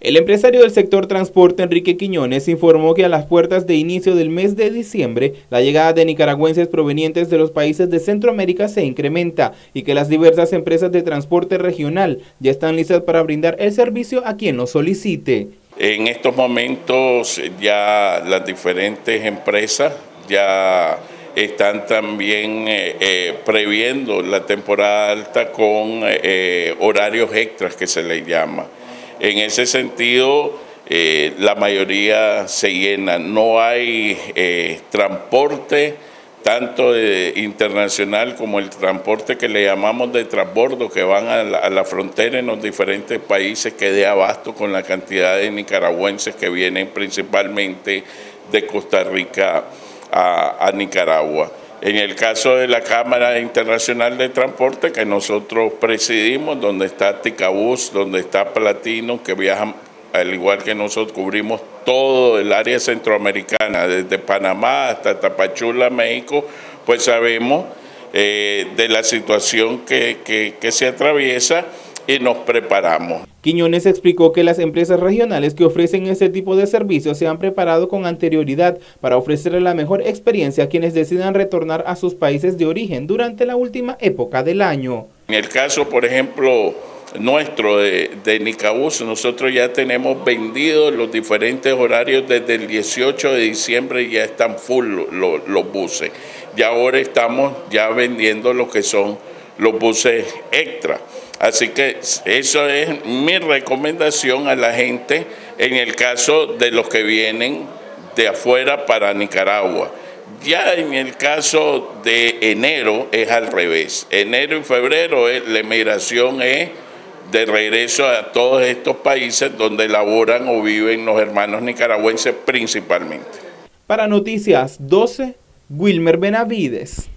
El empresario del sector transporte Enrique Quiñones informó que a las puertas de inicio del mes de diciembre la llegada de nicaragüenses provenientes de los países de Centroamérica se incrementa y que las diversas empresas de transporte regional ya están listas para brindar el servicio a quien lo solicite. En estos momentos ya las diferentes empresas ya están también eh, eh, previendo la temporada alta con eh, horarios extras que se les llama. En ese sentido, eh, la mayoría se llena. No hay eh, transporte tanto internacional como el transporte que le llamamos de transbordo, que van a la, frontera en los diferentes países, que dé abasto con la cantidad de nicaragüenses que vienen principalmente de Costa Rica a Nicaragua. En el caso de la Cámara Internacional de Transporte que nosotros presidimos, donde está Ticabús, donde está Platino, que viajan al igual que nosotros cubrimos todo el área centroamericana, desde Panamá hasta Tapachula, México, pues sabemos eh, de la situación que, que se atraviesa y nos preparamos. Quiñones explicó que las empresas regionales que ofrecen este tipo de servicios se han preparado con anterioridad para ofrecerle la mejor experiencia a quienes decidan retornar a sus países de origen durante la última época del año. En el caso, por ejemplo, nuestro de, de Nicabús, nosotros ya tenemos vendidos los diferentes horarios desde el 18 de diciembre, ya están full los, los buses. Y ahora estamos ya vendiendo lo que son los buses extra. Así que eso es mi recomendación a la gente en el caso de los que vienen de afuera para Nicaragua. Ya en el caso de enero es al revés. Enero y febrero la emigración es de regreso a todos estos países donde laboran o viven los hermanos nicaragüenses principalmente. Para Noticias 12, Wilmer Benavides.